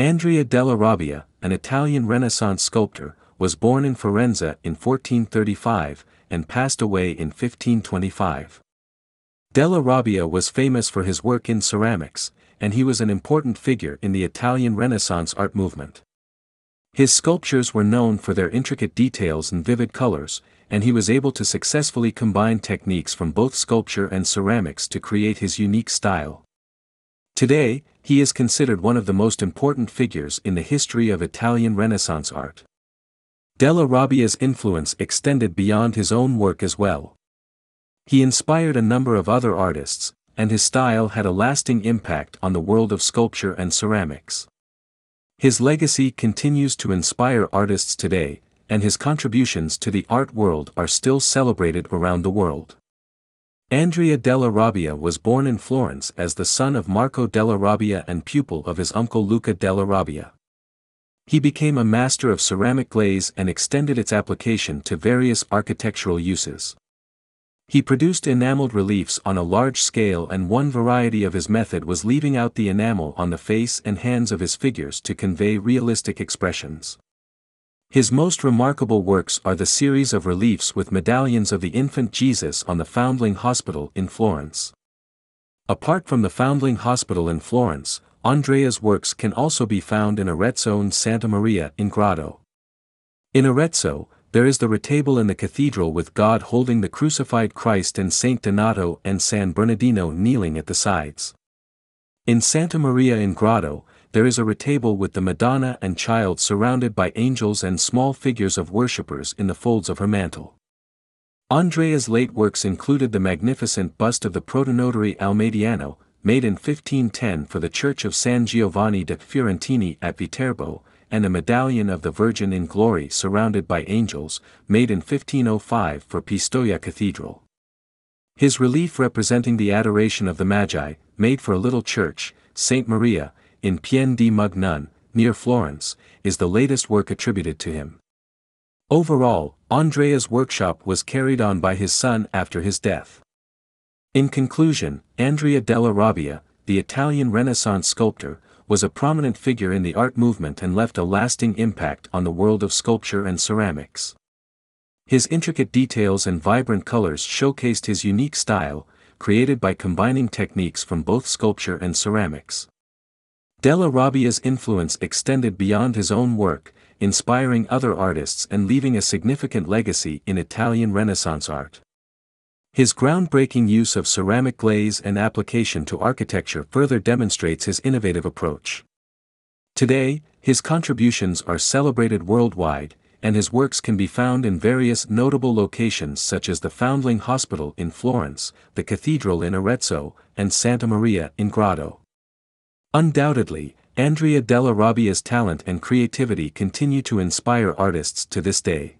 Andrea della Robbia, an Italian Renaissance sculptor, was born in Firenze in 1435, and passed away in 1525. Della Robbia was famous for his work in ceramics, and he was an important figure in the Italian Renaissance art movement. His sculptures were known for their intricate details and vivid colors, and he was able to successfully combine techniques from both sculpture and ceramics to create his unique style. Today, he is considered one of the most important figures in the history of Italian Renaissance art. Della Robbia's influence extended beyond his own work as well. He inspired a number of other artists, and his style had a lasting impact on the world of sculpture and ceramics. His legacy continues to inspire artists today, and his contributions to the art world are still celebrated around the world. Andrea della Robbia was born in Florence as the son of Marco della Robbia and pupil of his uncle Luca della Robbia. He became a master of ceramic glaze and extended its application to various architectural uses. He produced enameled reliefs on a large scale and one variety of his method was leaving out the enamel on the face and hands of his figures to convey realistic expressions. His most remarkable works are the series of reliefs with medallions of the infant Jesus on the Foundling Hospital in Florence. Apart from the Foundling Hospital in Florence, Andrea's works can also be found in Arezzo and Santa Maria in Grado. In Arezzo, there is the retable in the cathedral with God holding the crucified Christ and Saint Donato and San Bernardino kneeling at the sides. In Santa Maria in Grado, there is a retable with the Madonna and Child surrounded by angels and small figures of worshippers in the folds of her mantle. Andrea's late works included the magnificent bust of the protonotary Almadiano, made in 1510 for the Church of San Giovanni de Fiorentini at Viterbo, and a medallion of the Virgin in Glory surrounded by angels, made in 1505 for Pistoia Cathedral. His relief representing the adoration of the Magi, made for a little church, St. Maria, in Pian di Mugnone, near Florence, is the latest work attributed to him. Overall, Andrea's workshop was carried on by his son after his death. In conclusion, Andrea della Robbia, the Italian Renaissance sculptor, was a prominent figure in the art movement and left a lasting impact on the world of sculpture and ceramics. His intricate details and vibrant colors showcased his unique style, created by combining techniques from both sculpture and ceramics. Della Robbia's influence extended beyond his own work, inspiring other artists and leaving a significant legacy in Italian Renaissance art. His groundbreaking use of ceramic glaze and application to architecture further demonstrates his innovative approach. Today, his contributions are celebrated worldwide, and his works can be found in various notable locations such as the Foundling Hospital in Florence, the Cathedral in Arezzo, and Santa Maria in Grado. Undoubtedly, Andrea della Robbia's talent and creativity continue to inspire artists to this day.